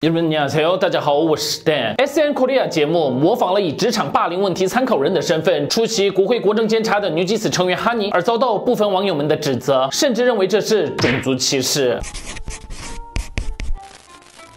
友们，你好，大家好，我是 Dan。S N Korea 节目模仿了以职场霸凌问题参考人的身份出席国会国政监察的女祭司成员哈尼，而遭到部分网友们的指责，甚至认为这是种族歧视。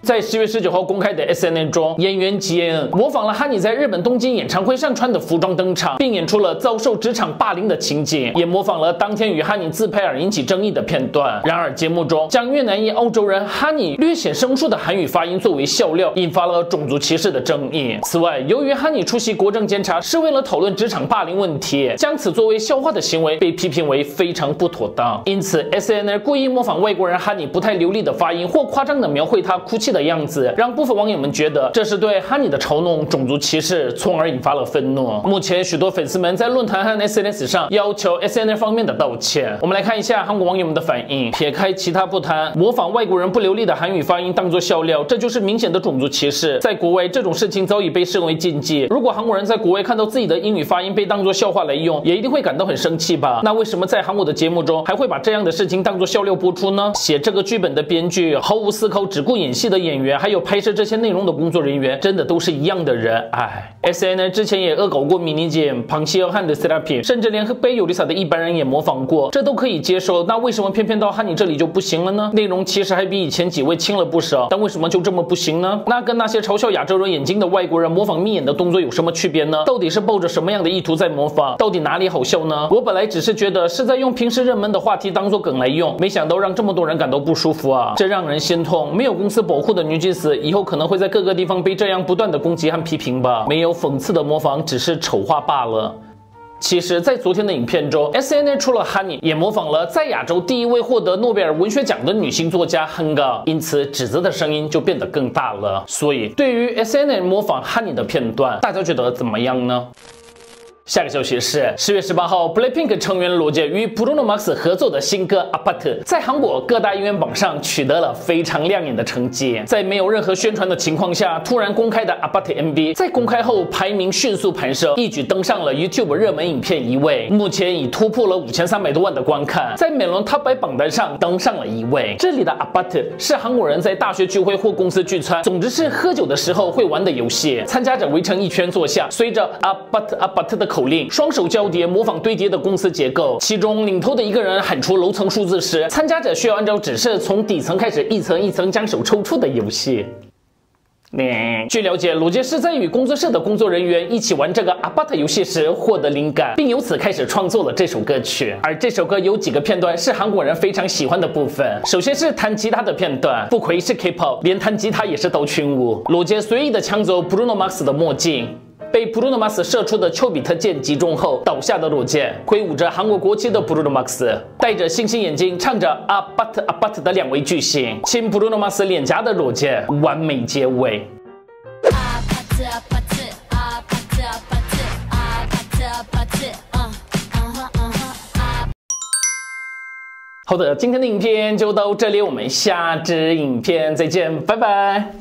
在十月十九号公开的 S N N 中，演员吉恩模仿了哈尼在日本东京演唱会上穿的服装登场，并演出了遭受职场霸凌的情景，也模仿了当天与哈尼自拍而引起争议的片段。然而，节目中将越南裔欧洲人哈尼略显生疏的韩语发音作为笑料，引发了种族歧视的争议。此外，由于哈尼出席国政监察是为了讨论职场霸凌问题，将此作为笑话的行为被批评为非常不妥当。因此，S N N 故意模仿外国人哈尼不太流利的发音，或夸张的描绘他哭泣。的样子让部分网友们觉得这是对哈尼的嘲弄、种族歧视，从而引发了愤怒。目前，许多粉丝们在论坛和 SNS 上要求 SNL 方面的道歉。我们来看一下韩国网友们的反应。撇开其他不谈，模仿外国人不流利的韩语发音当做笑料，这就是明显的种族歧视。在国外，这种事情早已被视为禁忌。如果韩国人在国外看到自己的英语发音被当作笑话来用，也一定会感到很生气吧？那为什么在韩国的节目中还会把这样的事情当作笑料播出呢？写这个剧本的编剧毫无思考，只顾演戏的。演员还有拍摄这些内容的工作人员，真的都是一样的人。哎，S N 呢之前也恶搞过米妮姐、庞西尔汉的 s e r a p i 甚至连和贝尤丽萨的一般人也模仿过，这都可以接受。那为什么偏偏到汉尼这里就不行了呢？内容其实还比以前几位轻了不少，但为什么就这么不行呢？那跟那些嘲笑亚洲人眼睛的外国人模仿眯眼的动作有什么区别呢？到底是抱着什么样的意图在模仿？到底哪里好笑呢？我本来只是觉得是在用平时热门的话题当做梗来用，没想到让这么多人感到不舒服啊！这让人心痛。没有公司保护的女祭司。以后可能会在各个地方被这样不断的攻击和批评吧。没有讽刺的模仿，只是丑化罢了。其实，在昨天的影片中，S N A 除了 Honey，也模仿了在亚洲第一位获得诺贝尔文学奖的女性作家 Hunga，因此指责的声音就变得更大了。所以，对于 S N A 模仿 Honey 的片段，大家觉得怎么样呢？下个消息是，十月十八号，BLACKPINK 成员罗杰与 Bruno Mars 合作的新歌《Apart》在韩国各大音乐榜上取得了非常亮眼的成绩。在没有任何宣传的情况下，突然公开的《Apart》MV，在公开后排名迅速攀升，一举登上了 YouTube 热门影片一位，目前已突破了五千三百多万的观看，在美伦 Top 百榜单上登上了一位。这里的《Apart》是韩国人在大学聚会或公司聚餐，总之是喝酒的时候会玩的游戏。参加者围成一圈坐下，随着 Apart Apart 的口。令，双手交叠，模仿堆叠的公司结构。其中领头的一个人喊出楼层数字时，参加者需要按照指示从底层开始一层一层将手抽出的游戏。据了解，罗杰是在与工作室的工作人员一起玩这个阿巴特游戏时获得灵感，并由此开始创作了这首歌曲。而这首歌有几个片段是韩国人非常喜欢的部分。首先是弹吉他的片段，不愧是 K-pop，连弹吉他也是刀群舞。罗杰随意的抢走 Bruno Mars 的墨镜。被 Bruno Mars 射出的丘比特箭击中后倒下的裸箭，挥舞着韩国国旗的 Bruno Mars，戴着星星眼镜，唱着 A But A But 的两位巨星，亲 Bruno Mars 脸颊的裸箭，完美结尾。好的，今天的影片就到这里，我们下支影片再见，拜拜。